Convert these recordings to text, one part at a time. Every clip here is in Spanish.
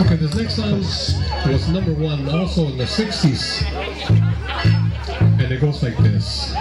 Okay, this next song was number one also in the 60s. And it goes like this.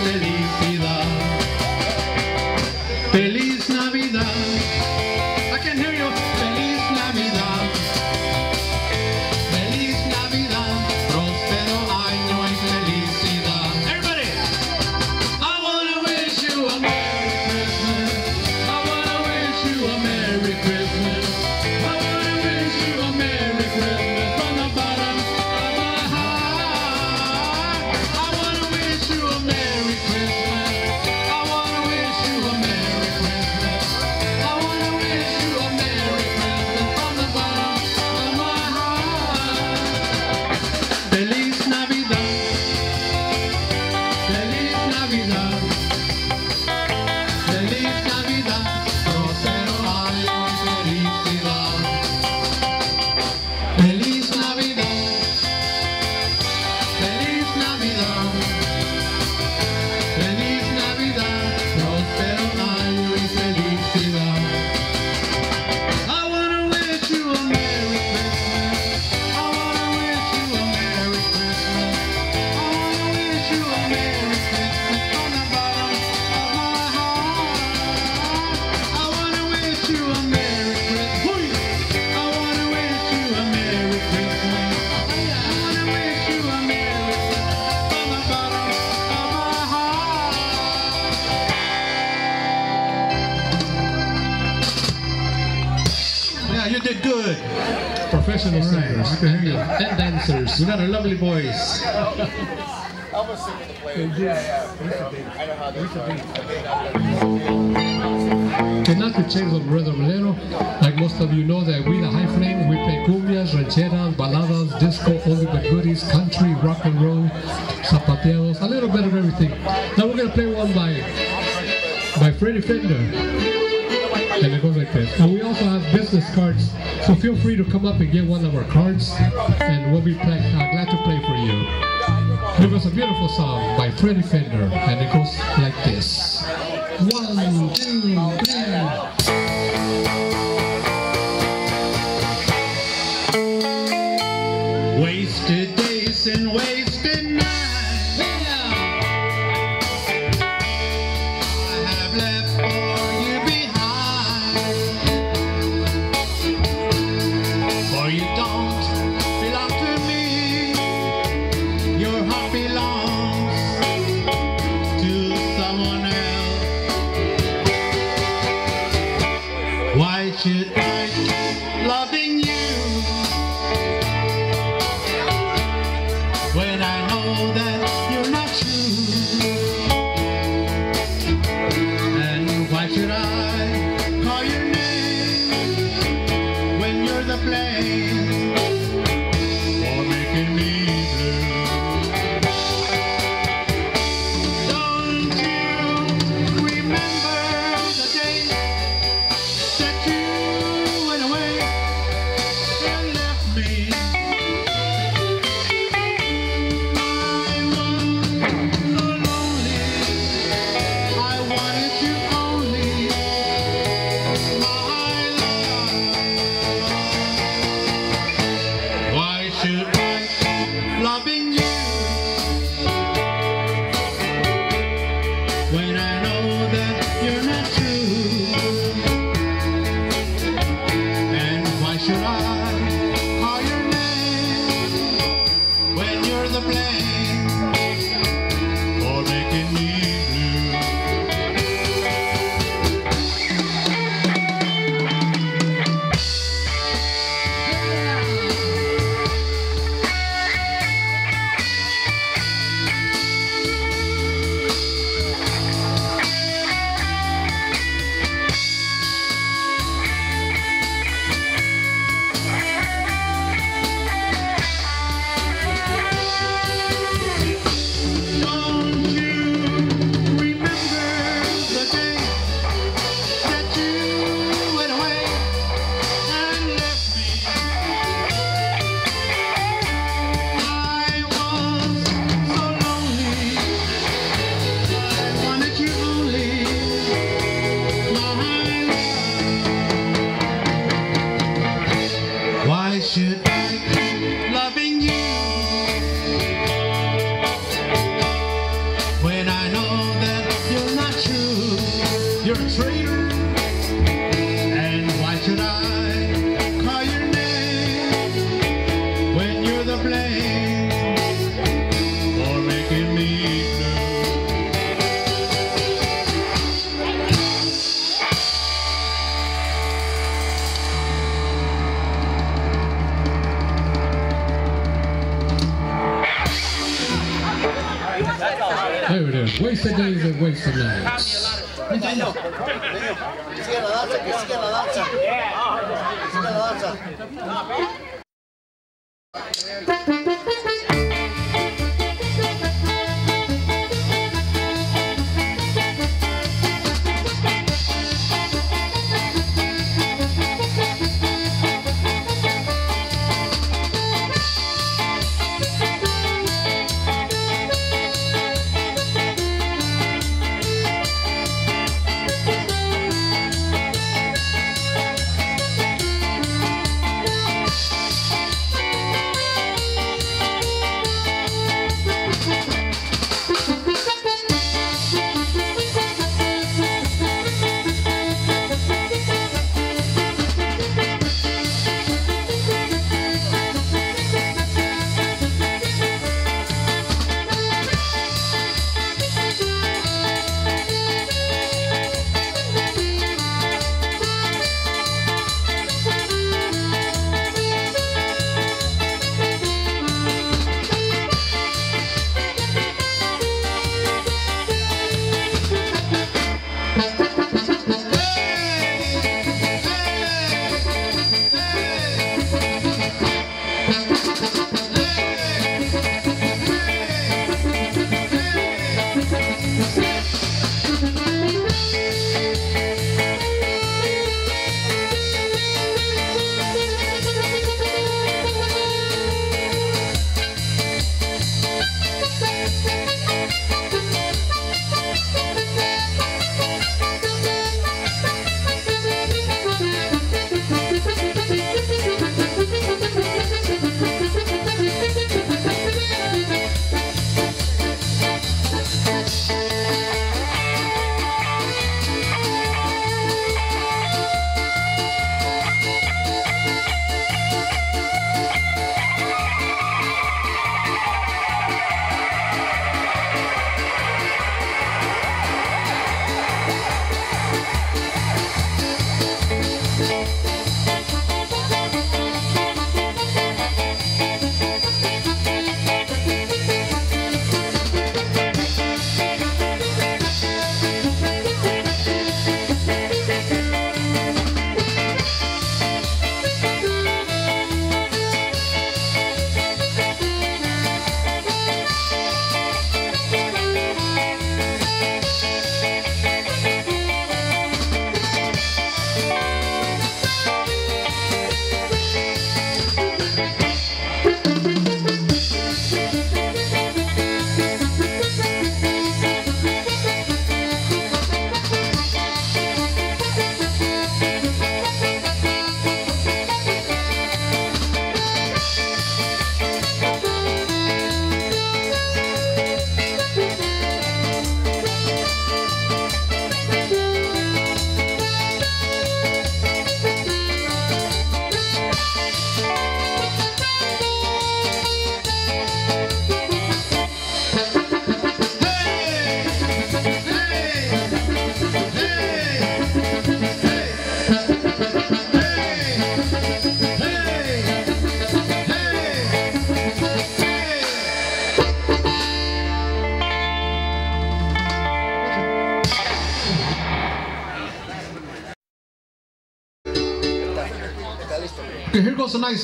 feliz. Dancers. You got a lovely voice. And not to change the rhythm a little, like most of you know that we the High Flames, we play cumbias, rancheras, baladas, disco, oldie but goodies, country, rock and roll, zapateados, a little bit of everything. Now we're gonna play one by by Freddie Fender. And we also have business cards, so feel free to come up and get one of our cards, and we'll be play, uh, glad to play for you. It was a beautiful song by Freddie Fender, and it goes like this. One, two, three. to earth. Love when I know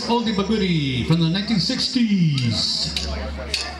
Oldie But Goodie from the 1960s.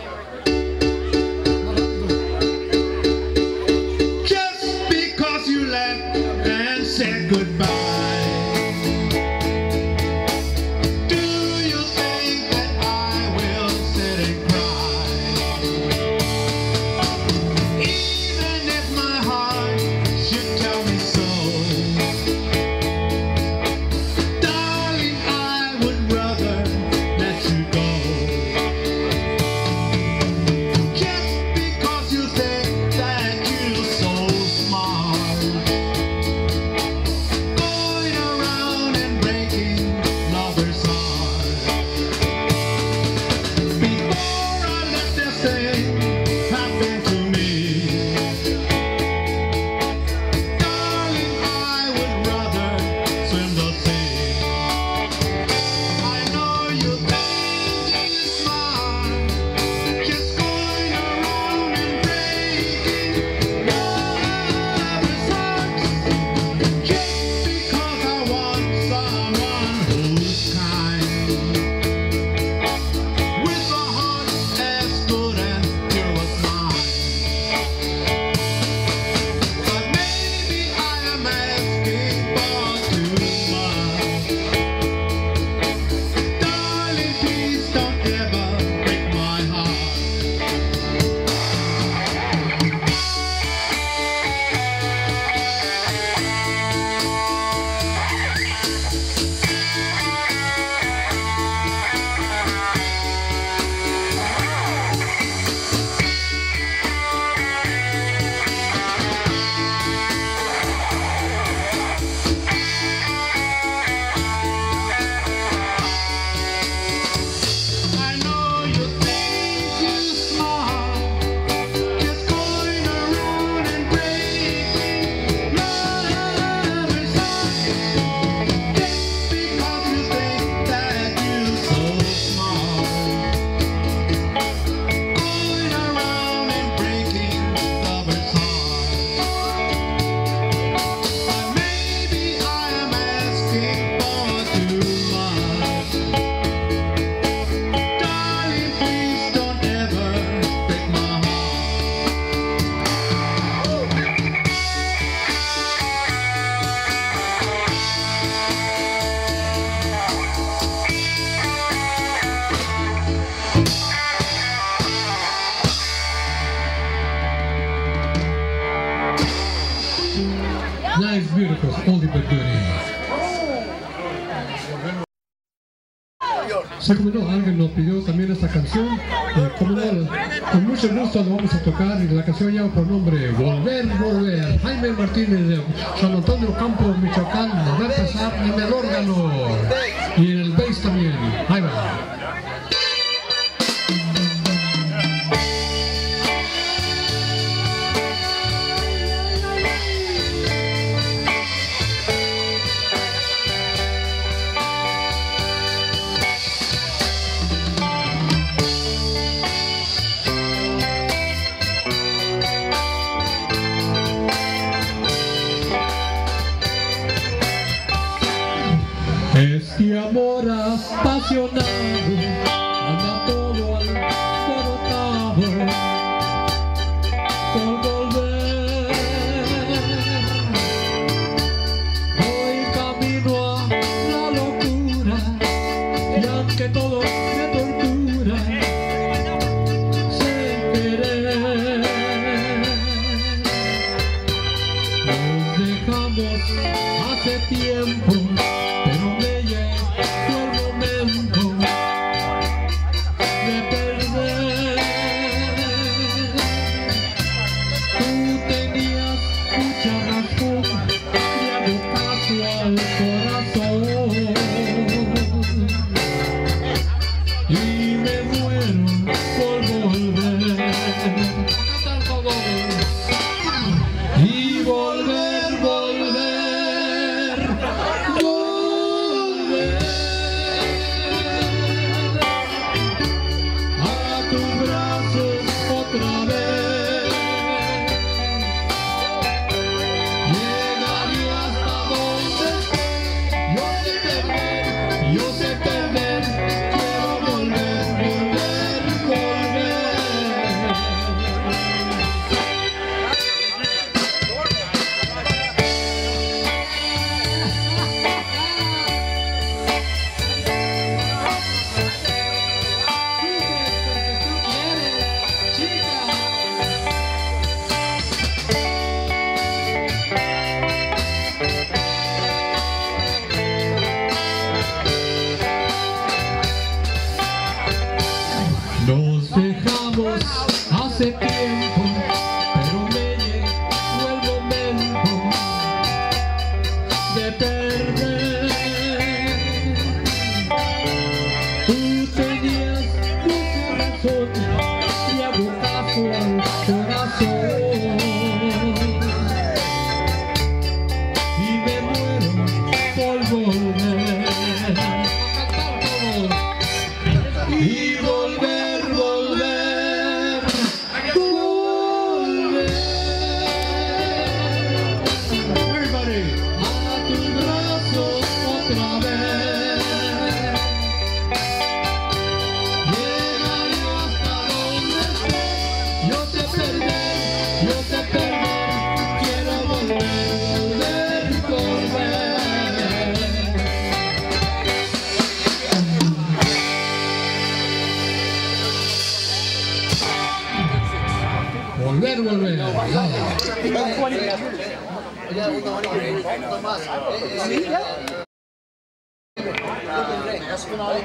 for Holy But Goody. Se comentó, alguien nos pidió también esta canción, eh, con mucho gusto lo vamos a tocar y la canción lleva por nombre Volver, Volver, Jaime Martínez de San Antonio Campo, Michoacán, nos va a en el órgano y en el bass también, ahí va.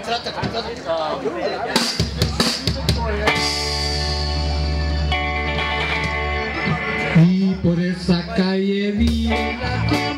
Trata, trata. Y por esa calle vi la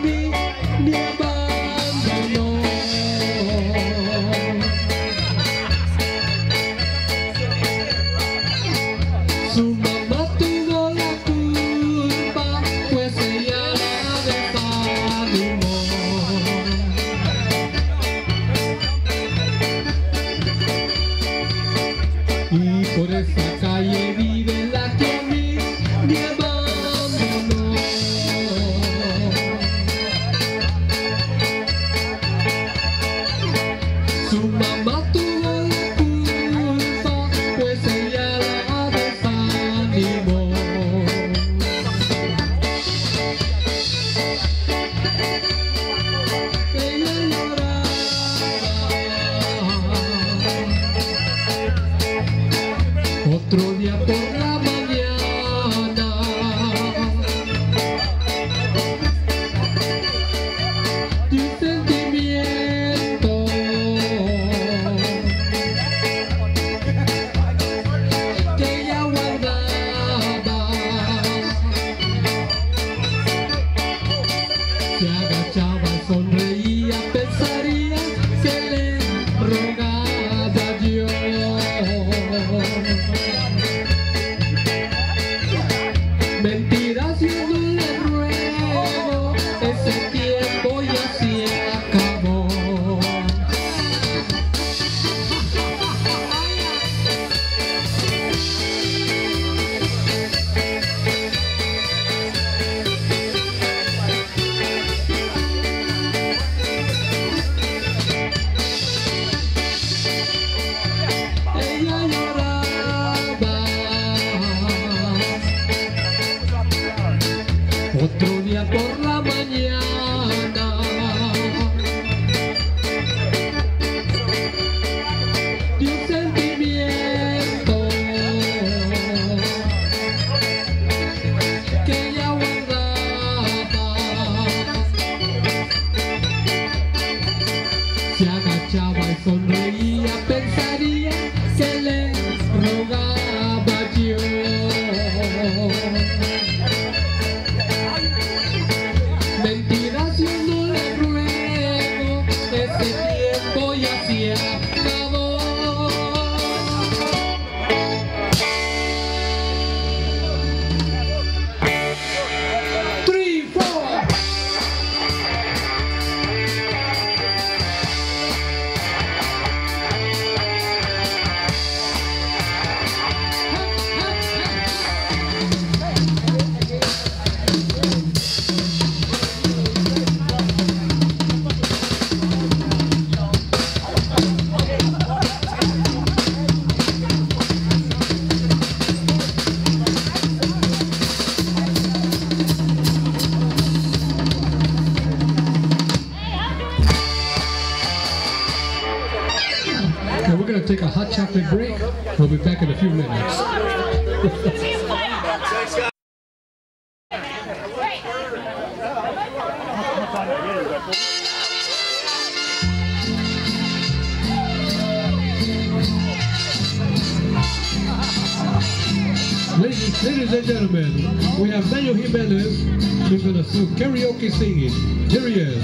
Ladies, ladies and gentlemen, we have Daniel Jimenez He's gonna do karaoke singing. Here he is.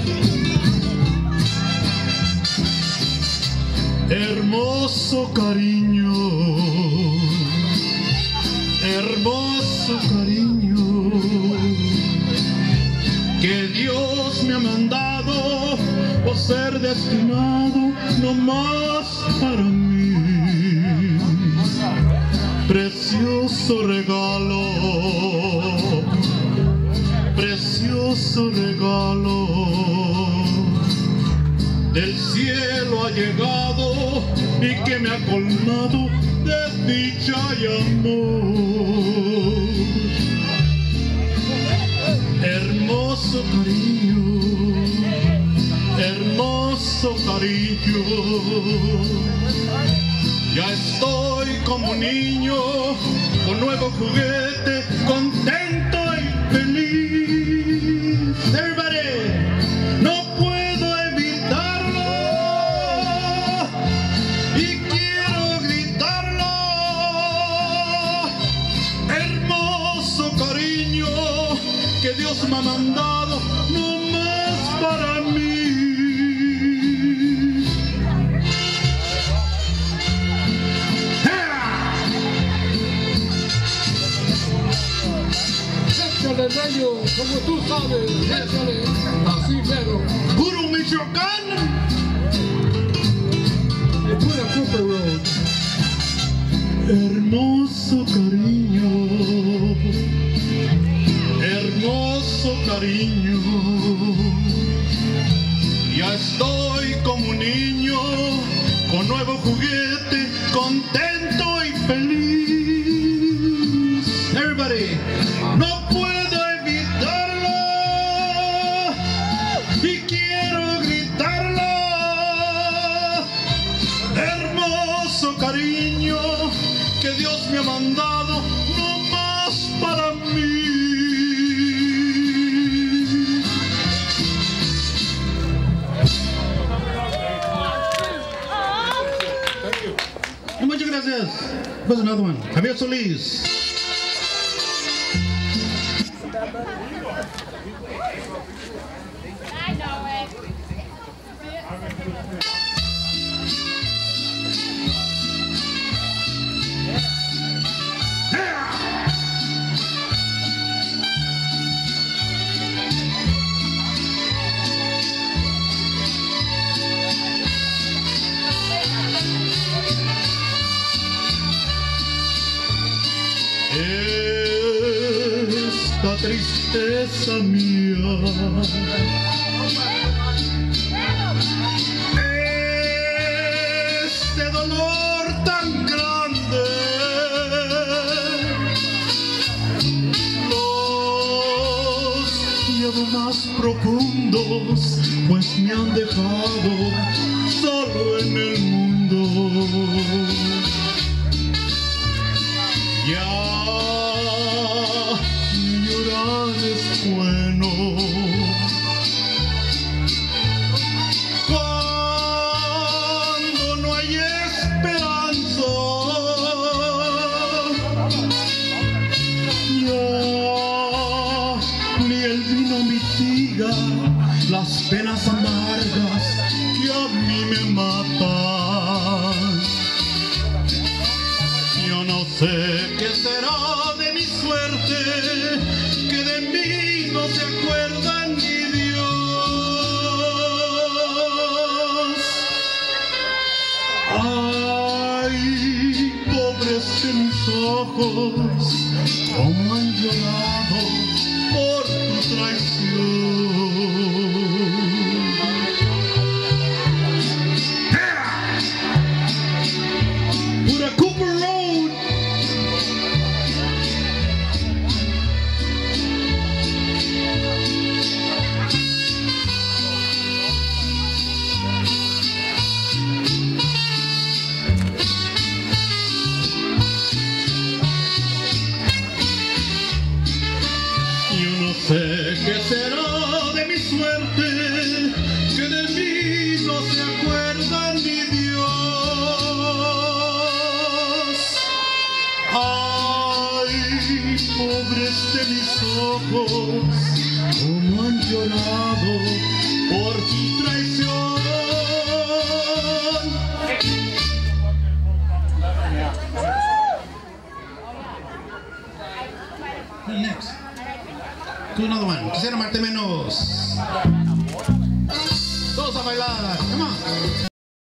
Hermoso cariño, hermoso cariño. ser destinado no más para mí. Precioso regalo, precioso regalo. Del cielo ha llegado y que me ha colmado de dicha y amor. Hermoso Ya estoy como niño, con nuevo juguete, contento. como tú sabes, échale así mero. Puro Michoacán. Es pura Cooper Hermoso cariño.